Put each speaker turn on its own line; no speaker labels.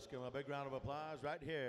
Let's give him a big round of applause right here.